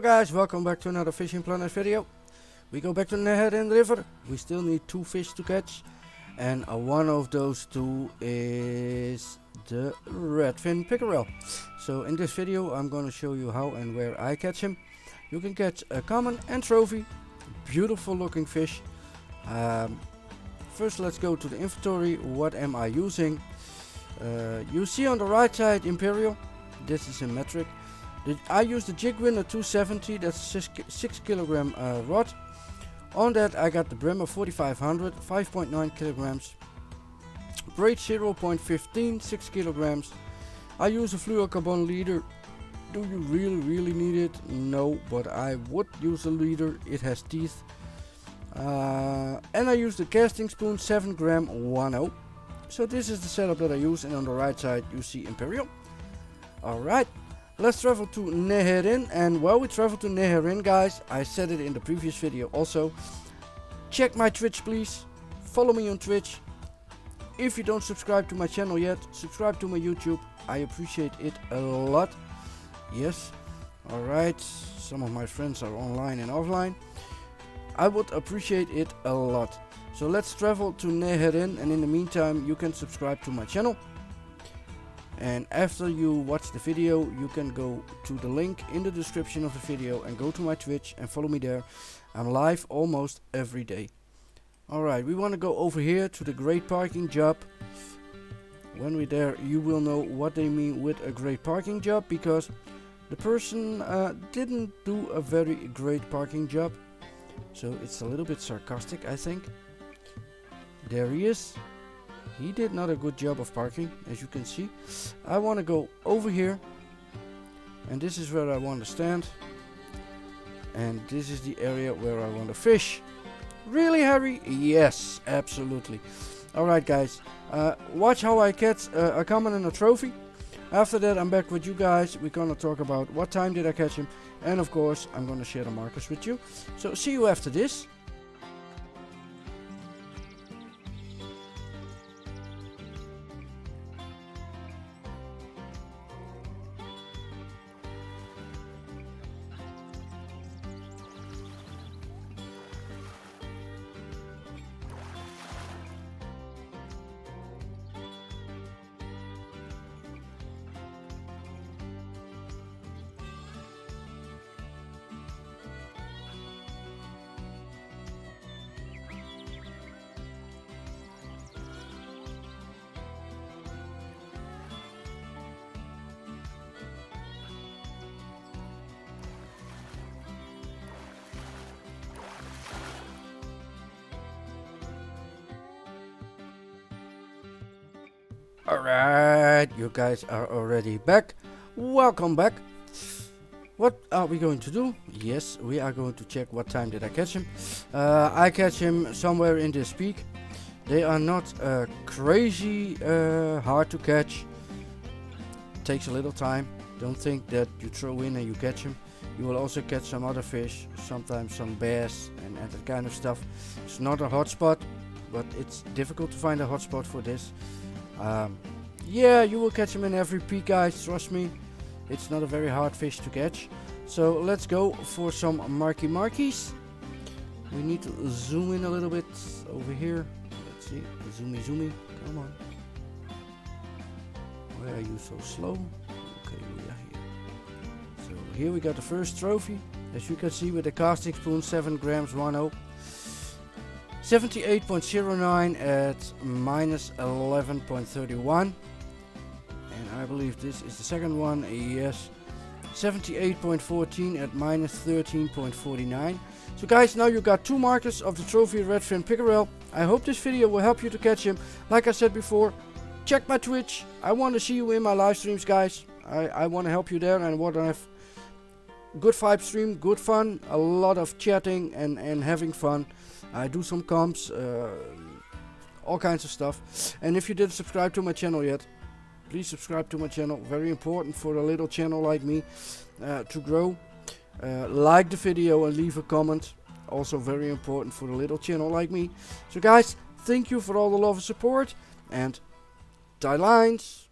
guys, welcome back to another Fishing Planet video. We go back to Neherrin River. We still need two fish to catch. And uh, one of those two is the redfin pickerel. So in this video I'm going to show you how and where I catch him. You can catch a common and trophy. Beautiful looking fish. Um, first let's go to the inventory. What am I using? Uh, you see on the right side Imperial. This is in metric. The, I use the Jig Winner 270, that's 6, six kilogram uh, rod. On that I got the Bremer 4500, 5.9 kilograms. Braid 0.15, 6 kilograms. I use a fluorocarbon leader. Do you really, really need it? No, but I would use a leader. It has teeth. Uh, and I use the casting spoon 7 gram 10. So this is the setup that I use and on the right side you see Imperial. Alright, Let's travel to Neherrin and while we travel to Neherrin guys, I said it in the previous video also, check my Twitch please, follow me on Twitch. If you don't subscribe to my channel yet, subscribe to my YouTube, I appreciate it a lot. Yes, alright, some of my friends are online and offline. I would appreciate it a lot. So let's travel to Neherrin and in the meantime you can subscribe to my channel and after you watch the video you can go to the link in the description of the video and go to my twitch and follow me there. I'm live almost every day. Alright we want to go over here to the great parking job. When we're there you will know what they mean with a great parking job because the person uh, didn't do a very great parking job. So it's a little bit sarcastic I think. There he is he did not a good job of parking, as you can see. I want to go over here. And this is where I want to stand. And this is the area where I want to fish. Really, Harry? Yes, absolutely. Alright, guys. Uh, watch how I catch uh, a common and a trophy. After that, I'm back with you guys. We're going to talk about what time did I catch him. And of course, I'm going to share the markers with you. So, see you after this. Alright, you guys are already back. Welcome back. What are we going to do? Yes, we are going to check what time did I catch him. Uh, I catch him somewhere in this peak. They are not uh, crazy uh, hard to catch. Takes a little time. Don't think that you throw in and you catch him. You will also catch some other fish, sometimes some bass and, and that kind of stuff. It's not a hotspot, but it's difficult to find a hotspot for this. Um, yeah, you will catch them in every peak, guys. Trust me. It's not a very hard fish to catch. So let's go for some marky markies. We need to zoom in a little bit over here. Let's see. Zoomy, zoomy. Come on. Why are you so slow? Okay, we are here. So here we got the first trophy. As you can see with the casting spoon, 7 grams 1 0. 78.09 at minus 11.31 and I believe this is the second one yes. 78.14 at minus 13.49 so guys now you got two markers of the trophy redfin pickerel. I hope this video will help you to catch him. Like I said before check my twitch. I want to see you in my live streams guys. I, I want to help you there and what I want to have good vibe stream good fun a lot of chatting and and having fun I do some comps, uh, all kinds of stuff. And if you didn't subscribe to my channel yet, please subscribe to my channel. Very important for a little channel like me uh, to grow. Uh, like the video and leave a comment. Also very important for a little channel like me. So guys, thank you for all the love and support. And tie lines.